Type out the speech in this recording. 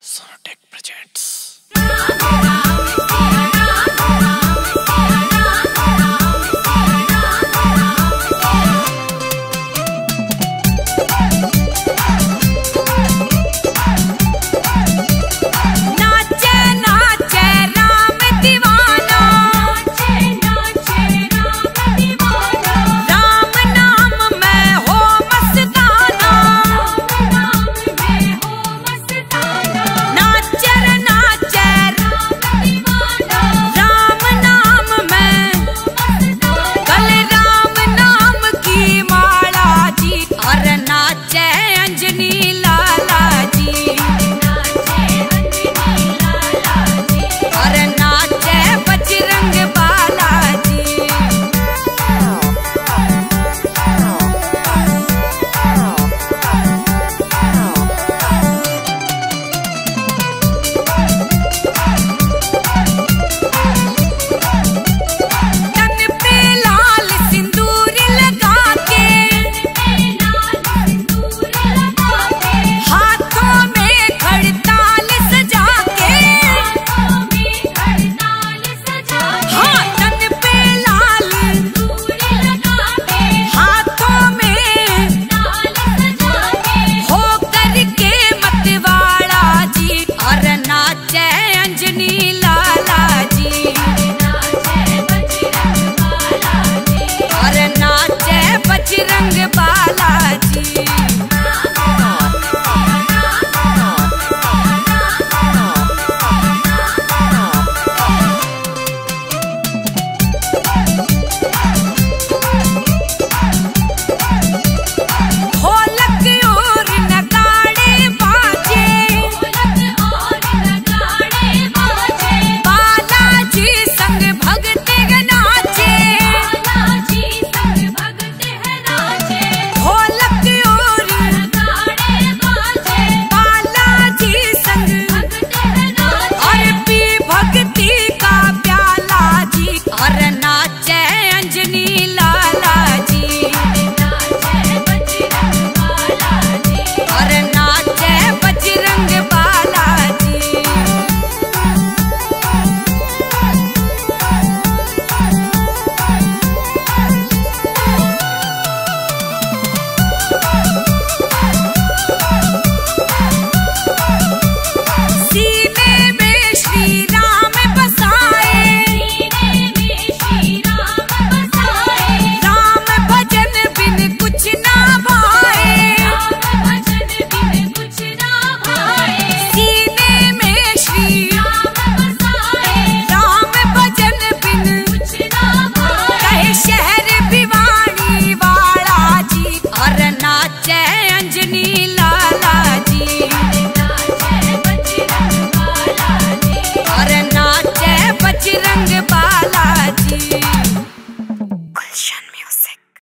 Sonotech Projects.